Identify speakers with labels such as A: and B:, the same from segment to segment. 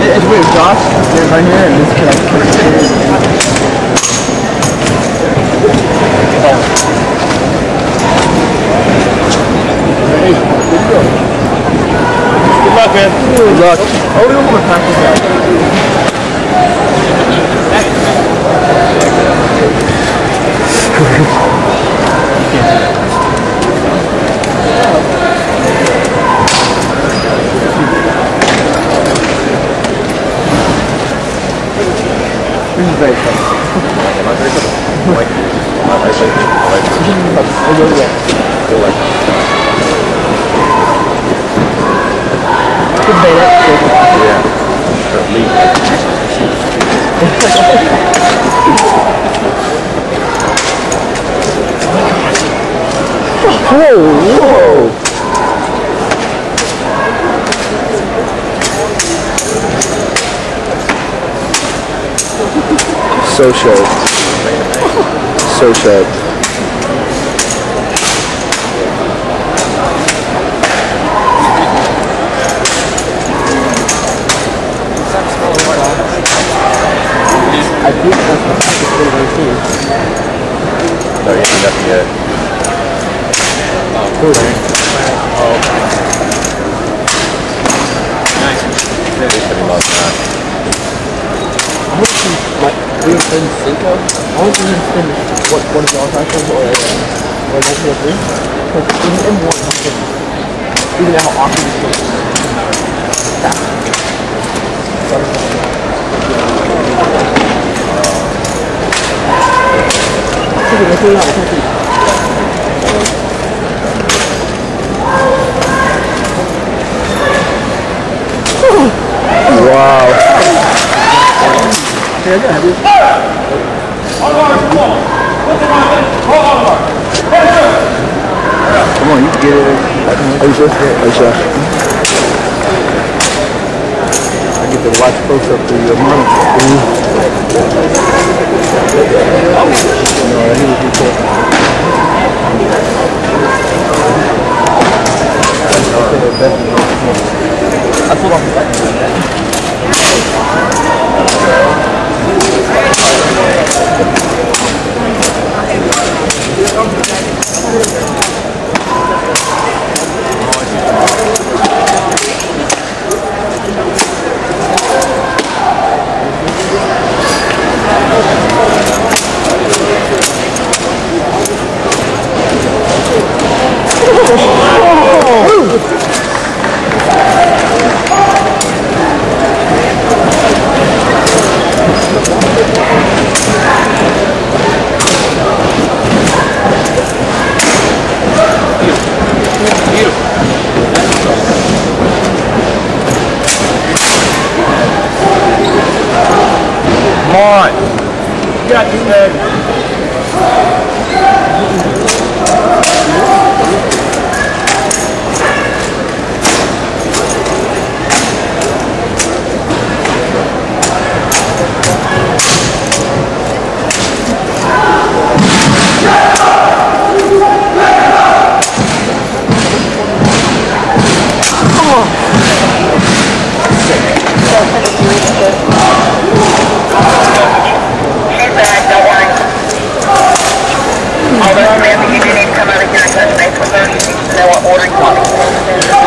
A: It- It's weird, Josh is right here and this kid like pretty
B: Good luck, man.
A: Good luck. Don't want to practice that. Go there. Good beta. Whoa, whoa. So sharp. So sharp. I think that's the fastest one I've seen.
B: No, you ain't nothing yet. They said he lost that.
A: I want to Cinco. I want to him what one of y'all's or uh, or 1903. Because in M1, he can even how awkward it. Let's do it Yeah, yeah, I do. Come on, you can get it. Are you sure? Are you sure? I get to watch close up to your monitor. No, he was before.
B: You got this, man.
C: She's back, don't worry. Although Samantha, you do need to come out of here and touch base with her. You need to know what order you want me to send it in.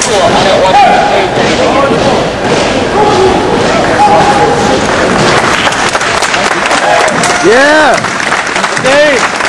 C: Cool, I don't want you to change anything.
A: Yeah!
B: Dave.